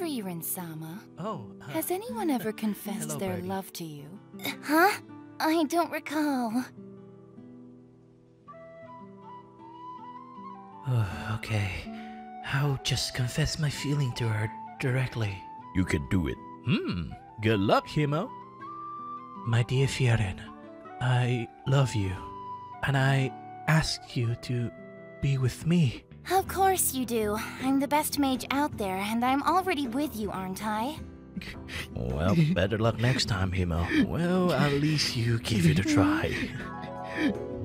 Frieren-sama, Oh, uh, has anyone ever confessed Hello, their Birdie. love to you? Huh? I don't recall. uh, okay. I'll just confess my feeling to her directly. You can do it. Hmm. Good luck, Himmel. My dear Frieren, I love you, and I ask you to be with me. Of course you do. I'm the best mage out there, and I'm already with you, aren't I? Well, better luck next time, Himmel. Well, at least you give it a try.